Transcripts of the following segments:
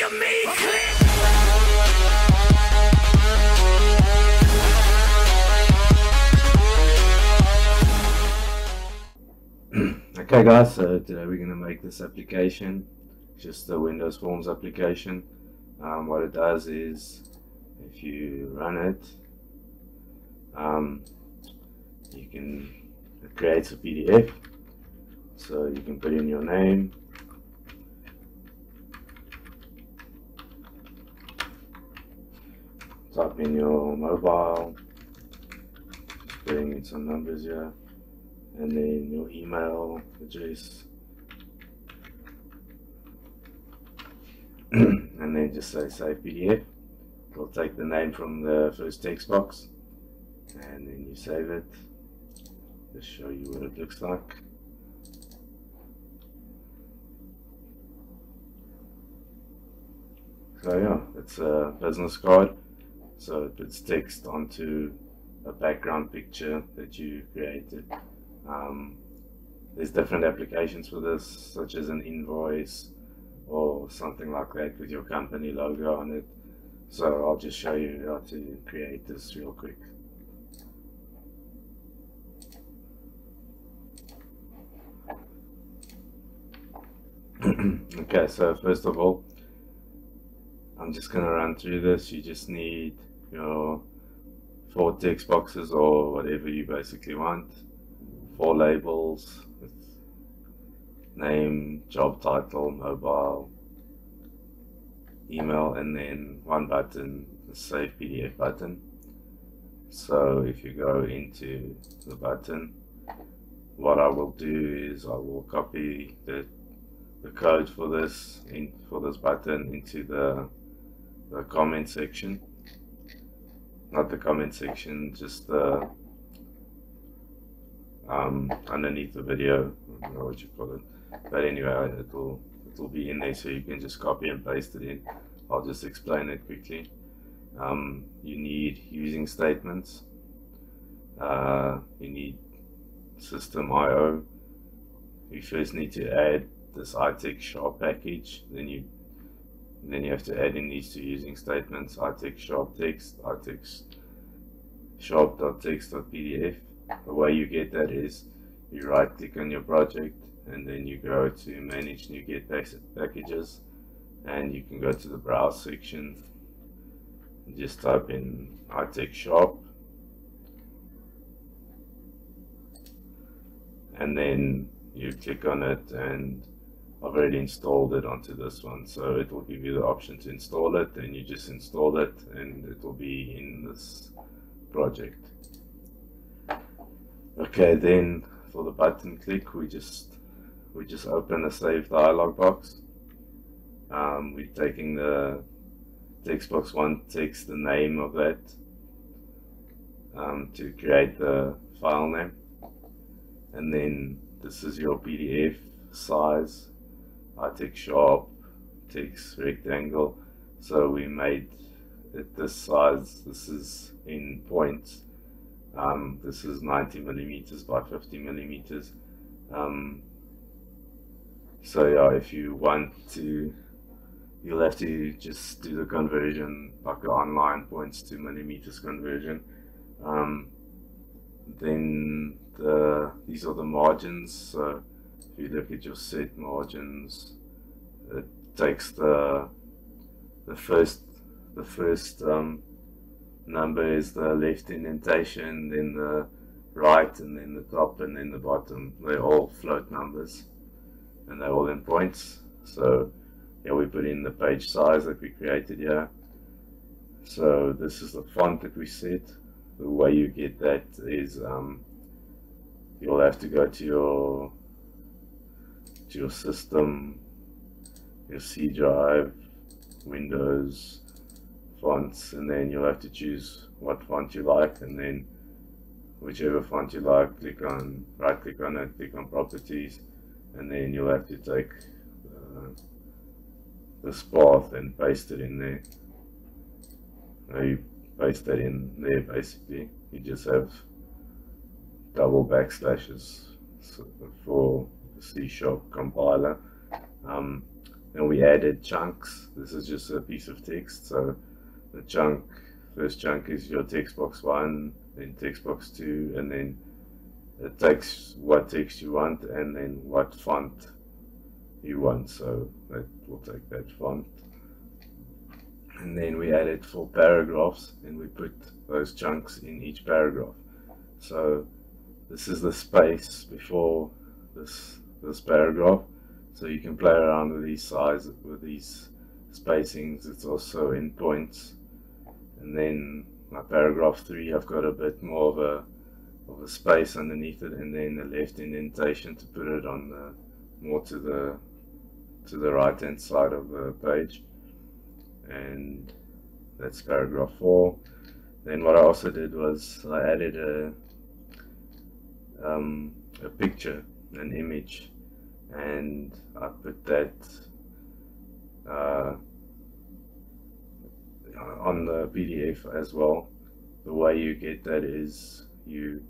Okay guys, so today we're going to make this application, just the Windows Forms application. Um, what it does is, if you run it, um, you can, it creates a PDF, so you can put in your name, type in your mobile, just putting in some numbers here and then your email address. And then just say save PDF it'll take the name from the first text box. And then you save it. Just show you what it looks like. So yeah it's a business card so it puts text onto a background picture that you created um, there's different applications for this, such as an invoice or something like that with your company logo on it. So I'll just show you how to create this real quick. okay, so first of all, I'm just gonna run through this. You just need your four text boxes or whatever you basically want four labels with name, job title, mobile, email, and then one button, the save PDF button. So if you go into the button, what I will do is I will copy the the code for this in for this button into the the comment section. Not the comment section, just the um, underneath the video. I don't know what you call it, but anyway, it will it will be in there, so you can just copy and paste it in. I'll just explain it quickly. Um, you need using statements. Uh, you need system IO. You first need to add this iTextSharp package. Then you then you have to add in these two using statements: iTextSharp text, iText sharp.text.pdf the way you get that is you right click on your project and then you go to manage NuGet packages and you can go to the browse section. And just type in iTextSharp. And then you click on it and I've already installed it onto this one so it will give you the option to install it and you just install it and it will be in this project Okay, then for the button click, we just we just open a save dialog box. Um, we're taking the text box one text the name of that um, to create the file name, and then this is your PDF size. iTextSharp text rectangle, so we made it this size. This is in points um, this is 90 millimeters by 50 millimeters. Um, so yeah, if you want to, you'll have to just do the conversion, like the online points to millimeters conversion. Um, then the these are the margins. So you look at your set margins, it takes the the first the first um, number is the left indentation, then the right, and then the top, and then the bottom. They're all float numbers, and they're all in points. So yeah, we put in the page size that we created here. So this is the font that we set. The way you get that is um, you'll have to go to your your system, your C drive, Windows, fonts and then you'll have to choose what font you like and then whichever font you like click on right click on it click on properties and then you'll have to take uh, this path and paste it in there. Now you paste that in there basically. You just have double backslashes for the C sharp compiler um, and we added chunks. This is just a piece of text. So the chunk, first chunk is your text box one, then text box two, and then it takes what text you want and then what font you want. So that will take that font. And then we added four paragraphs and we put those chunks in each paragraph. So this is the space before this this paragraph so you can play around with these sizes with these spacings. It's also in points. And then my paragraph 3 I've got a bit more of a of a space underneath it and then a left indentation to put it on the more to the to the right hand side of the page. And that's paragraph 4 then what I also did was I added a um, a picture, an image, and I put that uh, on the PDF as well. The way you get that is you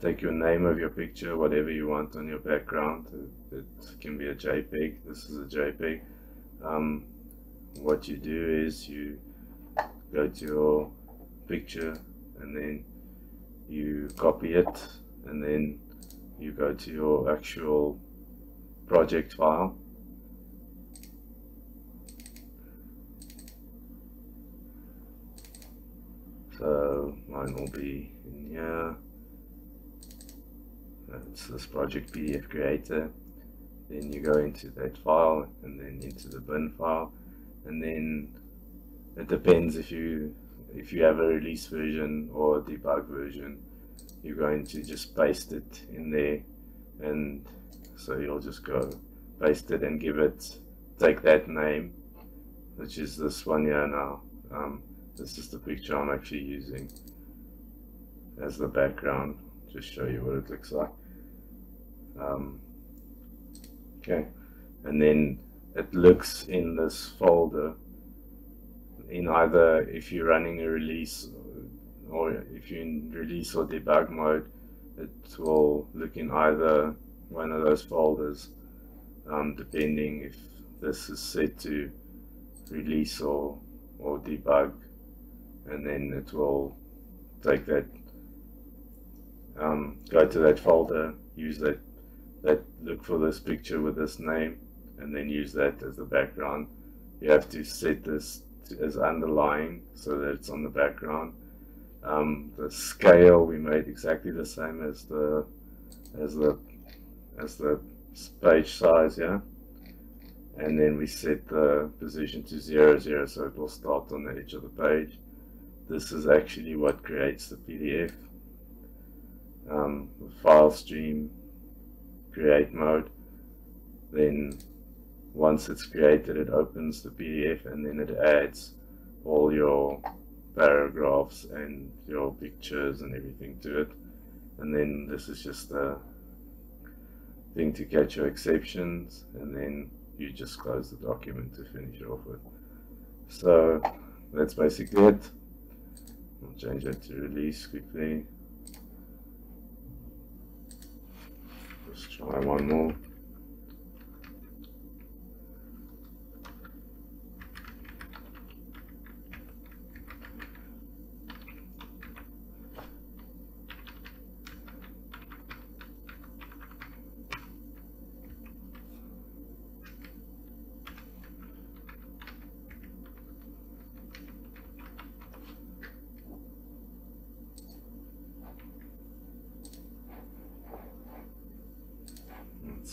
take your name of your picture, whatever you want on your background. It, it can be a JPEG. This is a JPEG. Um, what you do is you go to your picture and then you copy it and then you go to your actual project file. So mine will be in here. That's this project PDF creator. Then you go into that file and then into the bin file. And then it depends if you if you have a release version or a debug version you're going to just paste it in there and so you'll just go paste it and give it take that name which is this one here now. Um, this is the picture I'm actually using as the background just show you what it looks like. Um, okay. And then it looks in this folder in either if you're running a release or if you're in release or debug mode, it will look in either one of those folders, um, depending if this is set to release or, or debug, and then it will take that, um, go to that folder, use that, that, look for this picture with this name, and then use that as the background. You have to set this to, as underlying so that it's on the background um, the scale we made exactly the same as the as the as the page size, yeah. And then we set the position to zero zero, so it will start on the edge of the page. This is actually what creates the PDF. Um, the file stream, create mode. Then once it's created, it opens the PDF and then it adds all your paragraphs and your pictures and everything to it. And then this is just a thing to catch your exceptions and then you just close the document to finish it off with. So that's basically it. I'll change that to release quickly. Just try one more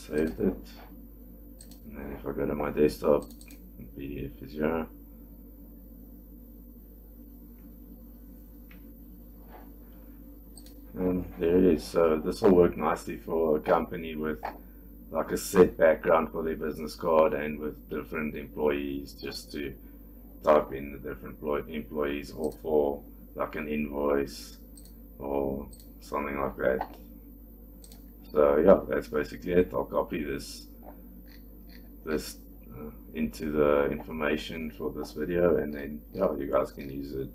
saved it. And then if I go to my desktop, PDF is here. And there it is. So this will work nicely for a company with like a set background for their business card and with different employees just to type in the different employees or for like an invoice or something like that. So yeah, that's basically it. I'll copy this this uh, into the information for this video and then yeah, you guys can use it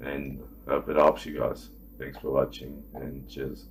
and hope it helps you guys. Thanks for watching and cheers.